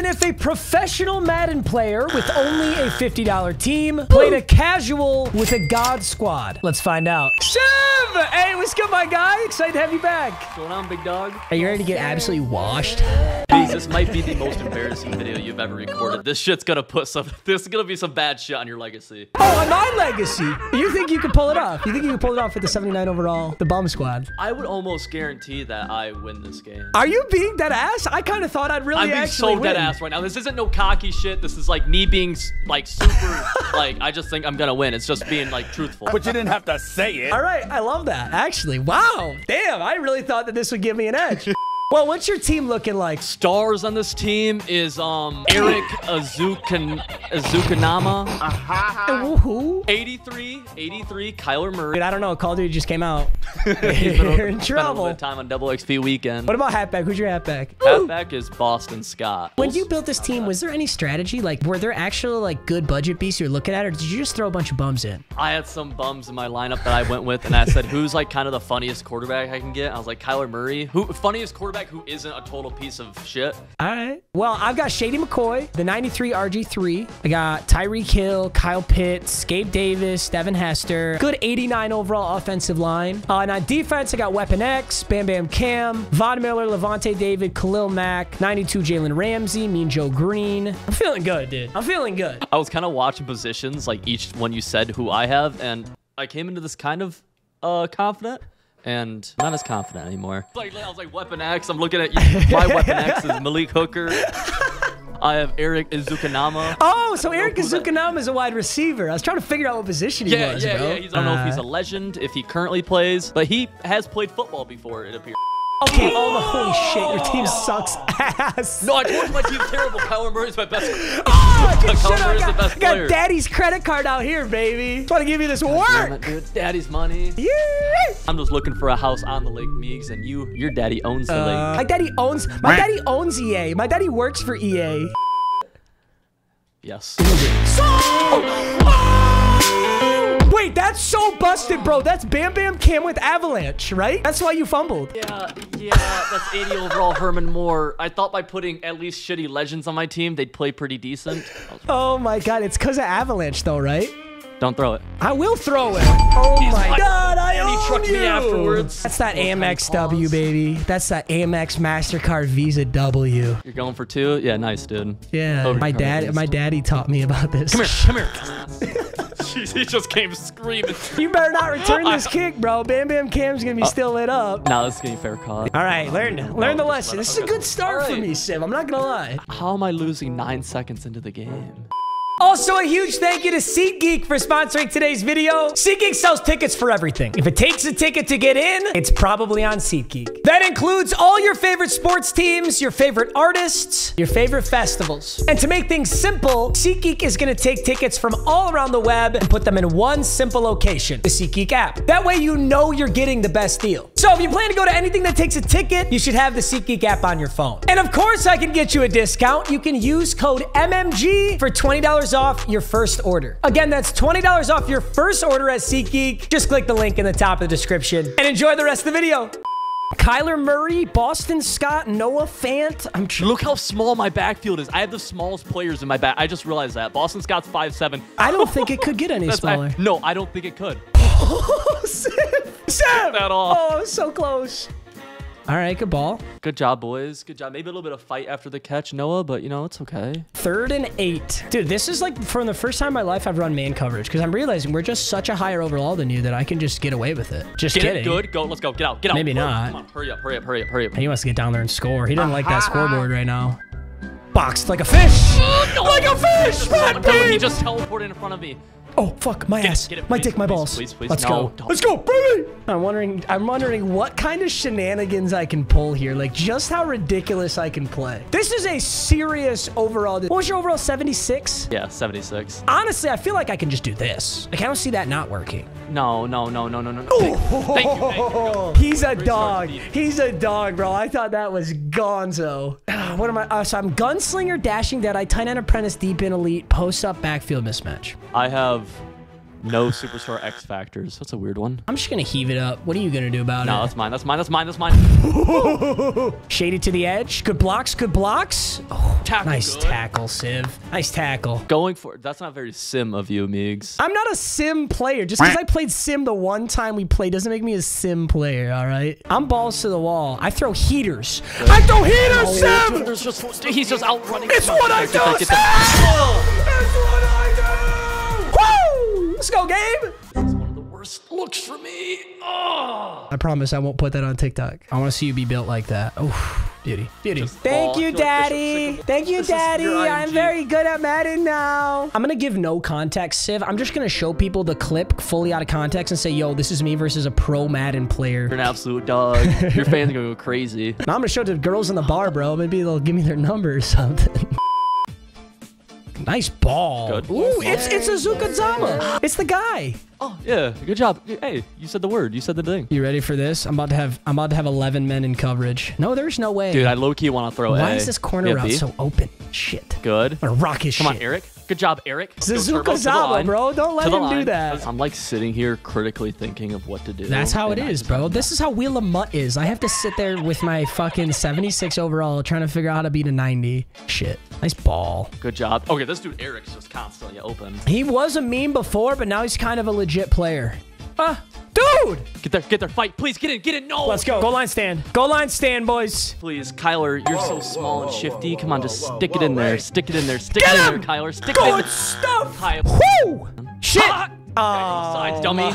happen if a professional Madden player with only a $50 team played a casual with a God squad? Let's find out. Shiv! Hey, what's good, my guy? Excited to have you back. What's going on, big dog? Are you ready to get absolutely washed? Jeez, this might be the most embarrassing video you've ever recorded. This shit's gonna put some. This is gonna be some bad shit on your legacy. Oh, on my legacy. You think you can pull it off? You think you can pull it off with the 79 overall, the bomb squad? I would almost guarantee that I win this game. Are you being dead ass? I kind of thought I'd really I'm being actually so dead win. Ass right now. This isn't no cocky shit. This is like me being like super. like I just think I'm gonna win. It's just being like truthful. But you didn't have to say it. All right, I love that. Actually, wow, damn, I really thought that this would give me an edge. Well, what's your team looking like? Stars on this team is um Eric Azukan Azukanama, Who? 83, 83, Kyler Murray. Wait, I don't know. Call of Duty just came out. He's You're in spent a trouble. little time on Double XP weekend. What about halfback? Who's your halfback? Halfback is Boston Scott. When you built this team, was there any strategy? Like, were there actually like good budget beasts you're looking at, or did you just throw a bunch of bums in? I had some bums in my lineup that I went with, and I said, "Who's like kind of the funniest quarterback I can get?" I was like, "Kyler Murray, who funniest quarterback who isn't a total piece of shit." All right. Well, I've got Shady McCoy, the 93 RG3. I got Tyreek Hill, Kyle Pitts, Gabe Davis, Devin Hester. Good 89 overall offensive line. Uh, and on defense, I got Weapon X, Bam Bam Cam, Von Miller, Lavonte David, Khalil Mack, 92 Jalen Ramsey, Mean Joe Greene. I'm feeling good, dude. I'm feeling good. I was kind of watching positions, like each one you said who I have, and I came into this kind of uh confident. And not as confident anymore. Like I was like Weapon X. I'm looking at you. my Weapon X is Malik Hooker. I have Eric Izukanama. Oh, so Eric Izukanama is a wide receiver. I was trying to figure out what position he Yeah, was, yeah, bro. yeah. He's, I don't know if he's a Uh, legend, if he currently plays, but he has played football before. It appears. Okay, oh, the holy shit, your team oh. sucks ass. No, I told you my team's terrible. Kyler Murray's my best. Oh, Kyler shit, I Murray's the got, best I got player. daddy's credit card out here, baby. Trying to give you this work. it, dude. Daddy's money. Yeah. I'm just looking for a house on the Lake Meeks, and you, your daddy owns the My lake. Uh, my daddy owns. My daddy owns EA. My daddy works for EA. Yes. Oh, Wait, that's so busted, bro. That's Bam Bam Cam with Avalanche, right? That's why you fumbled. Yeah, yeah, that's 80 overall Herman Moore. I thought by putting at least shitty legends on my team, they'd play pretty decent. Oh my god, it's because of Avalanche, though, right? Don't throw it. I will throw it. Oh my god, I and he own trucked you. me afterwards. That's that Those kind of Amex W, baby. That's that Amex Mastercard Visa W. You're going for two? Yeah, nice, dude. Yeah, Over- my dad, my daddy taught me about this. Come here, come here. Jeez, he just came screaming. You better not return this kick, bro. Bam Bam Cam's gonna be uh, still lit up. Now this is getting fair call. All right, learn learn the lesson. let This is a good start All for me, Sim. I'm not gonna lie. How am I losing nine seconds into the game? Also, a huge thank you to SeatGeek for sponsoring today's video. SeatGeek sells tickets for everything. If it takes a ticket to get in, it's probably on SeatGeek. That includes all your favorite sports teams, your favorite artists, your favorite festivals. And to make things simple, SeatGeek is going to take tickets from all around the web and put them in one simple location, the SeatGeek app. That way you know you're getting the best deal. So if you plan to go to anything that takes a ticket, you should have the SeatGeek app on your phone. And of course, I can get you a discount. You can use code MMG for $20 off your first order. Again, that's $20 off your first order at SeatGeek. Just click the link in the top of the description and enjoy the rest of the video. Kyler Murray, Boston Scott, Noah Fant. I'm Look how small my backfield is. I have the smallest players in my back. I just realized that. Boston Scott's 5'7". I don't think it could get any That's- I- smaller. no, I don't think it could. Sam! That off. Oh, so close. All right, good ball. Good job, boys. Good job. Maybe a little bit of fight after the catch, Noah, but you know, it's okay. Third and eight. Dude, this is like from the first time in my life I've run man coverage because I'm realizing we're just such a higher overall than you that I can just get away with it. Just Get kidding. it good. Go. Let's go. Get out. Get out. Maybe Hurry. not. Come on. Hurry up. Hurry up. Hurry up. Hurry up. He wants to get down there and score. He doesn't like that ah. scoreboard right now. Boxed like a fish. Oh, like a fish. Oh, Red no, he just teleported in front of me. Oh fuck, my ass. get it, my please, dick, my please, balls. please, please. Let's No, go. don't. Let's go, baby. I'm wondering. I'm wondering what kind of shenanigans I can pull here. Like just how ridiculous I can play. This is a serious overall. What was your overall? 76. Yeah, 76. Honestly, I feel like I can just do this. Like I don't see that not working. No, no, no, no, no, no. no. Thank, thank you. Thank you. Oh, he's a Great dog. He's a dog, bro. I thought that was gonzo. What am I? Uh, so I'm gunslinger, dashing dead. I tight end apprentice, deep in elite, post up, backfield mismatch. I have No superstar X factors. That's a weird one. I'm just gonna heave it up. What are you gonna do about No, it? No, that's mine. That's mine. That's mine. That's mine. Shaded to the edge. Good blocks. Good blocks. Oh, Tackle nice good. tackle, Civ. Nice tackle. Going for that's not very sim of you, Meigs. I'm not a sim player. Just because I played sim the one time we played doesn't make me a sim player, all right? I'm balls to the wall. I throw heaters. I throw heaters, oh, Sim! There's just he's just outrunning. It's what I do, Sim! It's what I do! Go, game! That's one of the worst looks for me. Oh. I promise I won't put that on TikTok. I want to see you be built like that. Oh, beauty. Beauty. Just Thank fall. you, I feel like Daddy. Thank you, This Daddy. I'm very good at Madden now. I'm going to give no context, Civ. I'm just going to show people the clip fully out of context and say, yo, this is me versus a pro Madden player. You're an absolute dog. Your fans are gonna go crazy. Now I'm going to show it to the girls in the bar, bro. Maybe they'll give me their number or something. Nice ball. Good. Ooh, it's it's a Zukazama. It's the guy. Oh yeah, good job. Hey, you said the word. You said the thing. You ready for this? I'm about to have I'm about to have 11 men in coverage. No, there's no way. Dude, I low key want to throw it. Why A. is this corner route so open? Shit. good? I'm gonna rock his Come on. Eric. Good job, Eric. Go Suzuka turbo to the Zama, line. bro. Don't let To the him do that. I'm like sitting here critically thinking of what to do. That's how it and I is, just bro. This is how Wheel of Mutt is. I have to sit there with my fucking 76 overall trying to figure out how to beat a 90. Shit. Nice ball. Good job. Okay, this dude Eric's just constantly open. He was a meme before, but now he's kind of a legit player. Ah, dude! Get there, get there, fight. Please get in, get in. No. Let's go. Goal line stand. Goal line stand, boys. Please, Kyler, you're so small and shifty. Come on, just stick it in there. Stick it in there. Stick Get it in him! there, Kyler. Stick it in Good there. stuff. Hi. Woo! Shit. Ah! Side, dummy.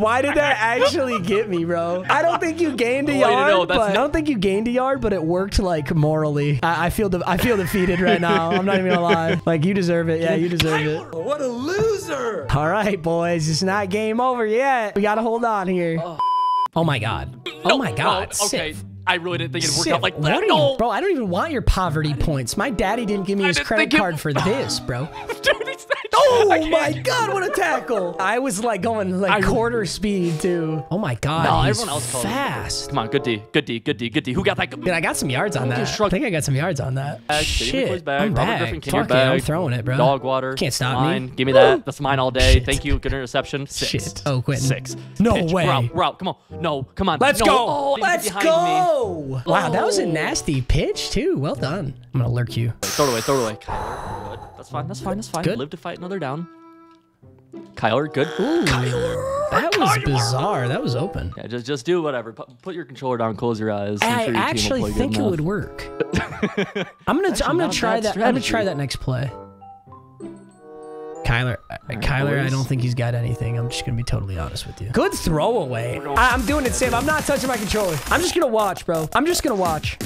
Why did that actually get me, bro? I don't think you gained a want yard, know that's but I don't think you gained a yard, but it worked like morally. I, I feel de- I feel defeated right now. I'm not even gonna lie. Like you deserve it. Yeah, you deserve it. What a loser! All right, boys, it's not game over yet. We gotta hold on here. Oh, my god. Oh my god. no, okay. Sif. I really didn't think it'd work out like what that. are you- No. bro, I don't even want your poverty points. My daddy didn't give me his credit think it- card for this, bro. Dude, it's not- Oh my god, what a tackle! I was like going like I- quarter speed too. Oh my god, No, he's everyone else called it. fast. Come on, good D, good D, good D, good D. Who got that? Dude, I got some yards on that. I think I got some yards on that. Bag, Shit, bag, I'm Robert back. Griffin, Fuck Kenny. I'm throwing it, bro. Dog water. Can't stop mine. me. Give me that. That's mine all day. Shit. Thank you. Good interception. Six. Shit. Oh, Quentin. Six. No Pitch. way. We're out. Come on. No. Come on. Let's No. go. Oh, Let's behind go. Wow, that was a nasty pitch too. Well done. I'm gonna lurk you. Me. Throw it away. Throw it away. Kyler. Good. That's fine. That's fine. That's fine. Good. Live to fight another down. Kyler. Good. Ooh. That was bizarre. That was open. Yeah, just just do whatever. Put, put your controller down. Close your eyes. I'm I sure your actually team will play think it would work. I'm gonna I'm gonna try bad that. I'm gonna try that next play. Kyler, uh, right, Kyler, I don't think he's got anything. I'm just gonna be totally honest with you. Good throwaway. I, I'm doing it, Sam. I'm not touching my controller. I'm just gonna watch, bro. I'm just gonna watch.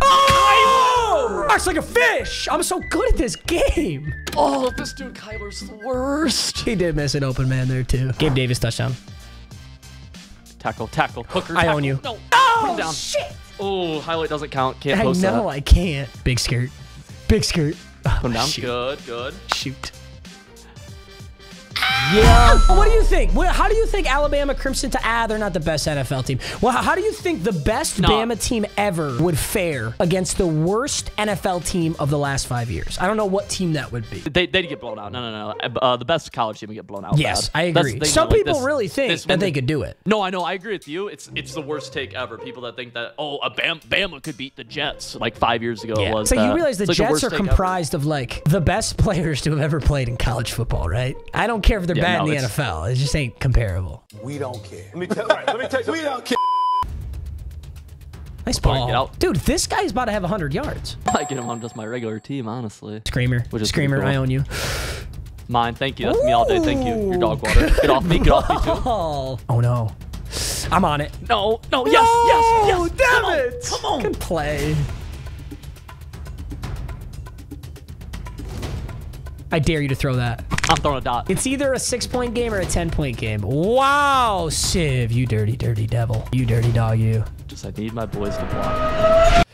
Oh! Acts like a fish. I'm so good at this game. Oh, this dude Kyler's the worst. He did miss an open man there too. Gabe Davis touchdown. Tackle. Tackle. Hooker. I tackle. own you. No. Oh down. shit! Oh, highlight doesn't count. Can't I post know that. I can't. Big skirt. Big skirt. Oh, Put him down. shoot. Good. Good. Shoot. Yeah. What do you think? How do you think Alabama Crimson to ah? They're not the best NFL team. Well, how do you think the best No. Bama team ever would fare against the worst NFL team of the last five years? I don't know what team that would be. They they'd get blown out. No, no, no. Uh, the best college team would get blown out. Yes, bad. I agree. Some like people this- really think that they could do it. No, I know. I agree with you. It's it's the worst take ever. People that think that oh, a Bam, Bama could beat the Jets like five years ago. It was So you realize the It's like Jets worst are take ever. comprised of like the best players to have ever played in college football, right? I don't care if they're Yeah, bad no, in the it's- NFL. It just ain't comparable. We don't care. Let me tell, right, let me tell you, we don't care. Nice ball. out. Dude, this guy's about to have 100 yards. I get him on just my regular team, honestly. Screamer. Which is Screamer, pretty I own you. Mine, thank you. That's me all day. Thank you. Your dog water. Get off me. Get off me too. Oh, no. I'm on it. No, no, yes, yes, yes. Damn come on, it. Come on. Good play. I dare you to throw that. I'm throwing a dot. It's either a six point game or a 10 point game. Wow, Civ, you dirty, dirty devil. You dirty dog, you. Just I need my boys to block.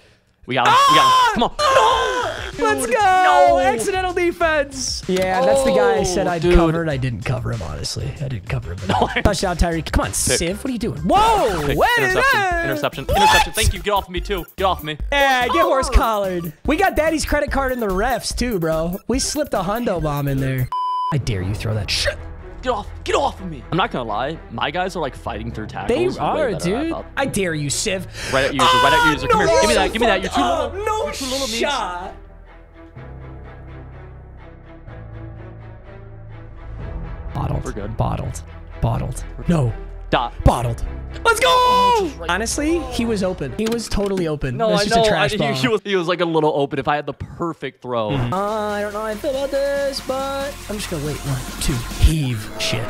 We got him. We got him. Come on. Ah! Let's go! no. Accidental defense. Yeah, that's the guy I oh, said Oh, I'd dude. cover. I didn't cover him, honestly. I didn't cover him. At all. Touchdown, Tyreek. Come on, Civ. What are you doing? Whoa! Pick. Wait interception. Interception. What? Interception. Thank you. Get off me too. Get off me. Yeah, get horse collared. We got daddy's credit card in the refs too, bro. We slipped a hundo bomb in there. I dare you throw that shit. Get off! Get off of me! I'm not gonna lie, my guys are like fighting through tackles. They are, better than I dude. I dare you, Civ. Right at you, right at you. Ah, so come no, here, give me that, give me that. You're too fucked little. up. No You're too little, Meeks. shot. Bottled. We're good. Bottled. Bottled. No. Dot. Bottled. Let's go! Honestly, he was open. He was totally open. No, That's I just know. a I, trash he, ball. he was, he was like a little open. If I had the perfect throw, Uh, I don't know how I feel about this, but I'm just gonna wait. One, two, heave. Shit.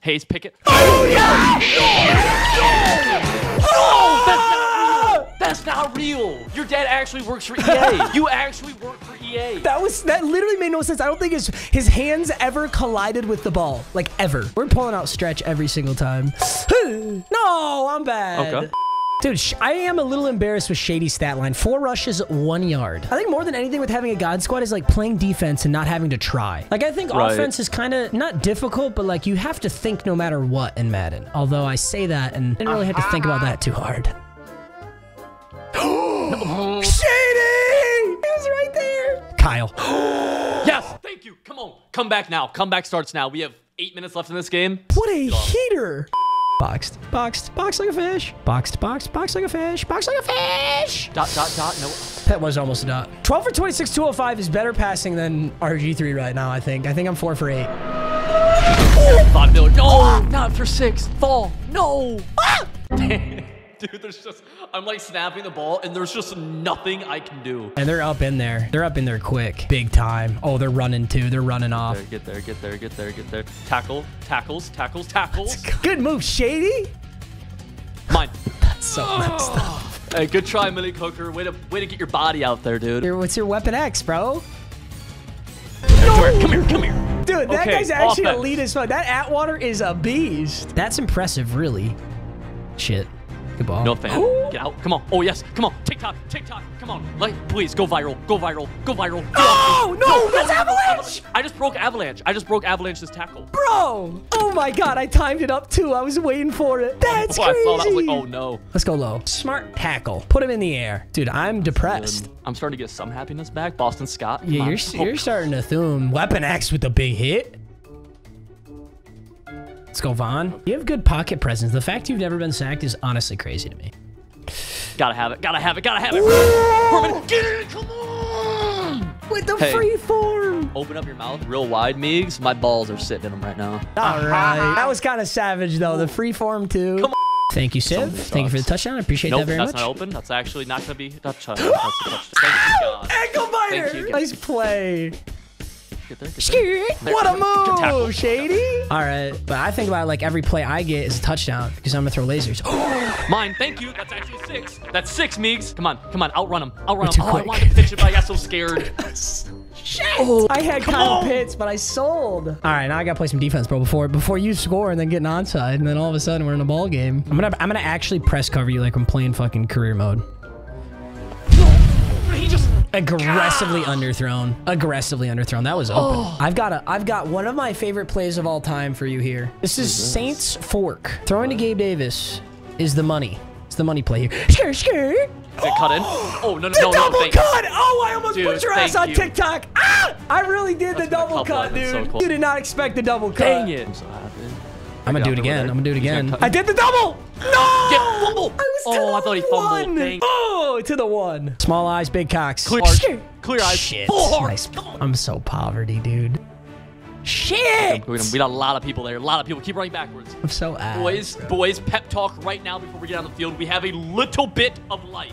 Hayes Pickett. Oh yeah! Oh, that's not real. That's not real. Your dad actually works for EA. you actually work for EA. That was that literally made no sense. I don't think his his hands ever collided with the ball, like ever. We're pulling out stretch every single time. no, I'm bad. Okay. Dude, sh- I am a little embarrassed with Shady's stat line. Four rushes, one yard. I think more than anything with having a God squad is like playing defense and not having to try. Like, I think Right. offense is kind of not difficult, but like you have to think no matter what in Madden. Although I say that and didn't really have to think about that too hard. Shady! He was right there. Kyle. Yes. Thank you. Come on. Come back now. Comeback starts now. We have eight minutes left in this game. What a heater! Boxed, boxed, boxed like a fish. Boxed, boxed, boxed like a fish. Boxed like a fish. Dot dot dot. No. That was almost a dot. 12 for 26, 205 is better passing than RG3 right now, I think. I think I'm 4 for 8. Von Miller. No, not for six. Fall. No. Ah! Dude, there's just I'm like snapping the ball and there's just nothing I can do. And they're up in there. They're up in there quick. Big time. Oh, they're running too. They're running off. There, get there, get there, get there, get there. Tackle, tackles, tackles, tackles. Good move, Shady. Mine. That's so oh. messed up. Hey, good try, Malik Hooker. Way to way to get your body out there, dude. What's your weapon X, bro? Come here, come here, come here. Dude, that Okay, guy's actually offense. elite as fuck. That Atwater is a beast. That's impressive, really. Shit. Good ball. No fan. Get out. Come on. Oh yes. Come on. TikTok. TikTok. Come on. Like, please go viral. Go viral. Go viral. Get off me. no, that's Avalanche! I just broke Avalanche. I just broke Avalanche's tackle. Bro! Oh my god, I timed it up too. I was waiting for it. That's Oh, crazy. I saw that. I was like, oh no. Let's go low. Smart tackle. Put him in the air. Dude, I'm depressed. I'm starting to get some happiness back. Boston Scott. Yeah, you're, Oh, you're starting to thum. Weapon X with the big hit. Let's go, Vaughn. You have good pocket presence. The fact you've never been sacked is honestly crazy to me. Gotta have it. Gotta have it. Gotta have it. Herman, get it. Come on. With the Hey. free form. Open up your mouth real wide, Meegs. My balls are sitting in them right now. All right. That was kind of savage, though. The free form, too. Come Thank you, Siv. Thank you for the touchdown. I appreciate Nope, that very that's much. not open. That's actually not gonna be a touchdown. That's a touchdown. Thank you, God. Ankle biter. Thank you. Nice play. Get there, get there. There. What a Good tackle. move, Shady. All right, but I think about it like every play I get is a touchdown because I'm gonna throw lasers. Mine, thank you. That's actually six. That's six, Meegs. Come on, come on, outrun him. Outrun him. too Oh, I wanted to pitch it, but I got so scared. Shit! Oh. I had Kyle on. Pitts, but I sold. All right, now I gotta play some defense, bro. Before before you score and then get an onside, and then all of a sudden we're in a ball game. I'm gonna I'm gonna actually press cover you like I'm playing fucking career mode. He just. Aggressively underthrown. Aggressively underthrown. That was open. I've got a I've got one of my favorite plays of all time for you here. This is Saints Fork. Throwing to Gabe Davis is the money. It's the money play here. Skirt, skirt. Did it cut in? Oh, no, no, The no, no, double thank cut! Oh, I almost Dude, put your ass thank on you. TikTok. Ah! I really did the That's been a double couple. cut, I've been dude. so close. You did not expect the double cut. Dang it. I'm so happy. I'm gonna do it Over again. there. I'm gonna do it He's gonna again. cut- I did the double. No! Get fumble. I was to Oh, the I thought he fumbled. one. Dang. Oh, to the one. Small eyes, big cocks. Clear, clear eyes. Shit. Full. Nice. I'm so poverty, dude. Shit. We got a lot of people there. A lot of people. Keep running backwards. I'm so ass. Boys, boys, pep talk right now before we get on the field. We have a little bit of light.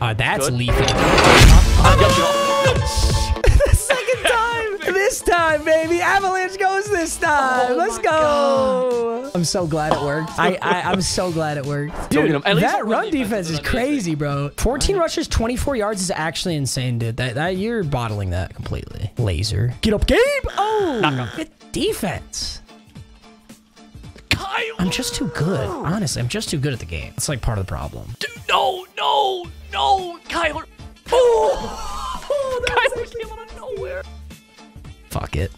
Uh, that's Good. lethal. the second time. this time, baby. Avalanche goes this time. Oh Let's my go. I'm so glad it worked. I, I I'm so glad it worked. Don't Dude, get him. At least that run run defense defense is is crazy, bro. 14 rushes, 24 yards is actually insane, dude. That, that you're bottling that completely. Laser. Get up, Gabe. Oh, good defense. Kyle. I'm just too good. Honestly, I'm just too good at the game. It's like part of the problem. Dude, no, no, no, Kyler. Oh, oh that was Kyler Fuck it.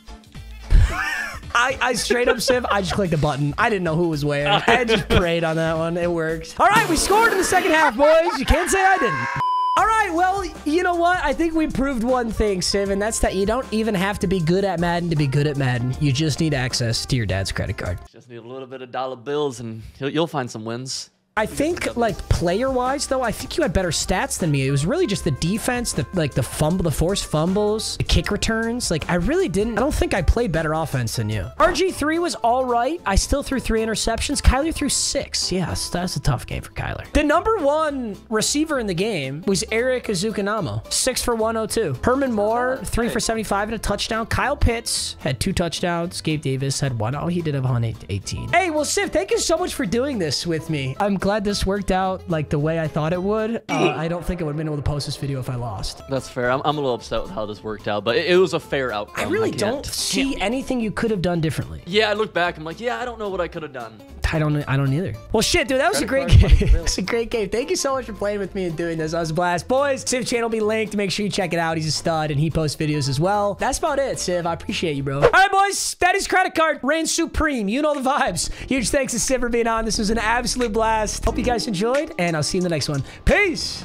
I, I straight up Civ, I just clicked a button. I didn't know who was where. I just prayed on that one. It worked. All right, we scored in the second half, boys. You can't say I didn't. All right, well, you know what? I think we proved one thing, Civ, and that's that you don't even have to be good at Madden to be good at Madden. You just need access to your dad's credit card. Just need a little bit of dollar bills and you'll, you'll find some wins. I think, like player-wise, though, I think you had better stats than me. It was really just the defense, the like the fumble, the forced fumbles, the kick returns. Like I really didn't. I don't think I played better offense than you. RG3 was all right. I still threw three interceptions. Kyler threw six. Yes, that's a tough game for Kyler. The number one receiver in the game was Eric Azukanamo, six for 102. Herman Moore, three for 75 and a touchdown. Kyle Pitts had two touchdowns. Gabe Davis had one. Oh, he did have 118. Hey, well, Civ, thank you so much for doing this with me. I'm glad this worked out like the way I thought it would. Uh, I don't think I would have been able to post this video if I lost. That's fair. I'm, I'm a little upset with how this worked out, but it, it was a fair outcome. I really can't- don't see anything you could have done differently. Yeah, I look back. I'm like, yeah, I don't know what I could have done. I don't. I don't either. Well, shit, dude, that was a great game. was a great game. Thank you so much for playing with me and doing this. That was a blast, boys. Siv's channel will be linked. Make sure you check it out. He's a stud and he posts videos as well. That's about it, Siv. I appreciate you, bro. All right, boys. That is credit card reigns supreme. You know the vibes. Huge thanks to Siv for being on. This was an absolute blast. Hope you guys enjoyed, and I'll see you in the next one. Peace.